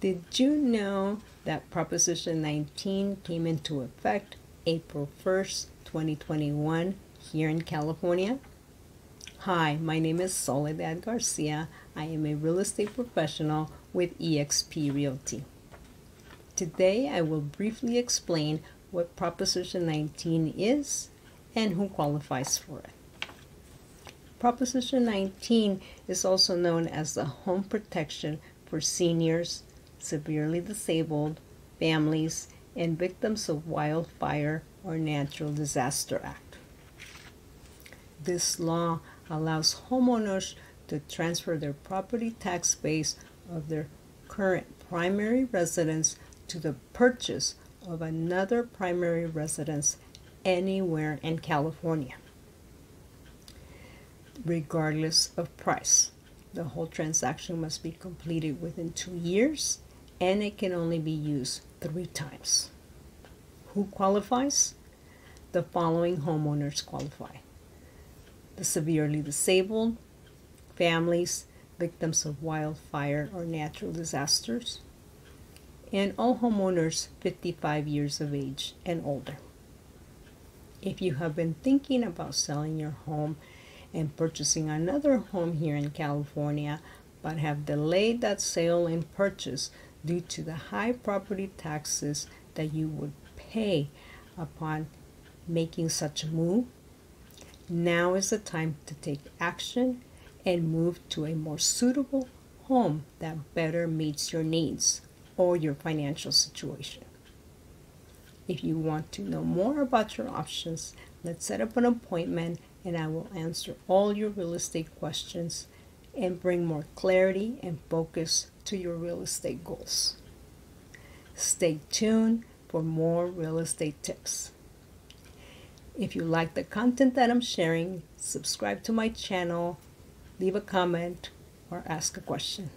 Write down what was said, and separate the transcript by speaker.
Speaker 1: Did you know that Proposition 19 came into effect April 1st, 2021, here in California? Hi, my name is Soledad Garcia. I am a real estate professional with eXp Realty. Today I will briefly explain what Proposition 19 is and who qualifies for it. Proposition 19 is also known as the Home Protection for Seniors severely disabled, families, and victims of wildfire or natural disaster act. This law allows homeowners to transfer their property tax base of their current primary residence to the purchase of another primary residence anywhere in California, regardless of price. The whole transaction must be completed within two years and it can only be used three times. Who qualifies? The following homeowners qualify the severely disabled, families, victims of wildfire or natural disasters, and all homeowners 55 years of age and older. If you have been thinking about selling your home and purchasing another home here in California, but have delayed that sale and purchase due to the high property taxes that you would pay upon making such a move, now is the time to take action and move to a more suitable home that better meets your needs or your financial situation. If you want to know more about your options, let's set up an appointment and I will answer all your real estate questions and bring more clarity and focus to your real estate goals. Stay tuned for more real estate tips. If you like the content that I'm sharing, subscribe to my channel, leave a comment, or ask a question.